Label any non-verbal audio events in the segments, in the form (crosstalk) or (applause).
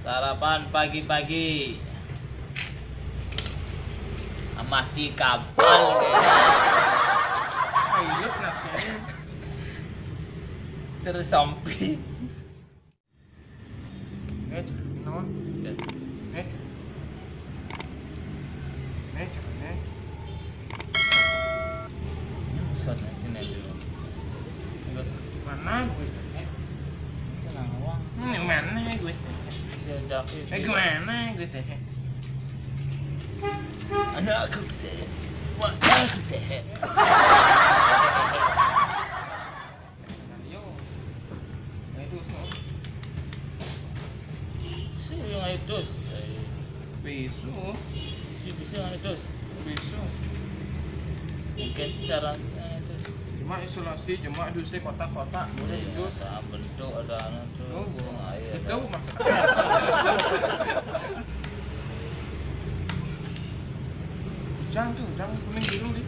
Sarapan pagi-pagi. Sama kapal Pilot nasnya. Terus sampai. Eh, nama? Eh. Eh, jangan. Son sini dulu. Terus Mana gue? Senang uang. Hmm, yang mana gue? Si Jaki. Eh, gimana gue teh? Anak aku teh. Wah, aku teh. Yo. Eh, itu semua. Si yang itu. Besok, Si bisa Cuma isolasi, cuma industri kota-kota. Boleh Iya, ada bentuk ada anu tuh. Oh, itu ada. masak. Ujang (laughs) tuh, ujang kuning biru di.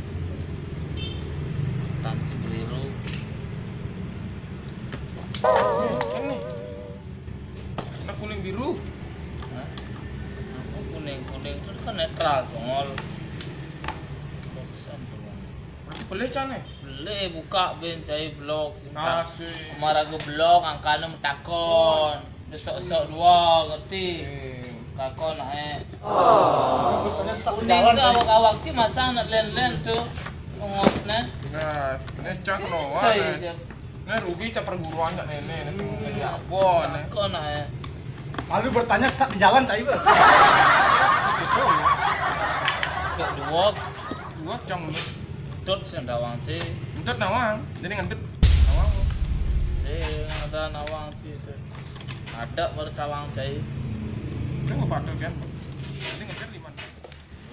Tansi biru. Ini. Nah kuning biru. Hah? Kuning kuning itu kan netral congol. Beli cane. Beli buka ben cai blog. Kasih. Kemarin aku blog angkanya takon. Besok-besok dua ngerti. Kakon eh. Kuning tuh awak-awak sih masa nak len-len tuh. Ngosnya. Nah, ini cak no. Cai. Ini rugi cak perguruan cak nenek. Ini apa nih? Takon eh. Lalu bertanya saat di jalan cai be. Itu Besok dua dua jam. Tut sing dawang sih. Entut nawang. Jadi ngentut nawang. Sing ada nawang sih itu. Ada bertawang cai. Itu nggak pakai kan? Jadi ngejar di mana?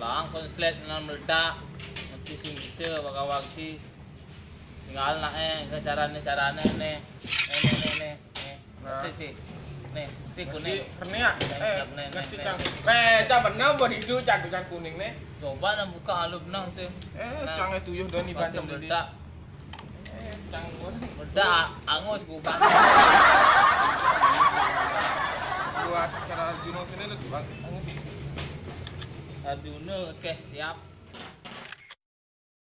Lang konslet nan meledak. Nanti sing bisa bakawak sih. Tinggal nak eh ke carane carane nih. Nih nih nih nih. Nih. Nah. Nanti sih. Nih, Ngerti kuning. kernia. Eh, ngerti cang. Eh, benar buat itu cang dengan kuning nih. Coba nak buka alub nang sih. Eh, Nah. cang itu yuh doni Masih bancam di. meledak. Eh, cang. Meledak angus gua. Buat cara Arjuno ini lebih bagus. Arjuna oke siap.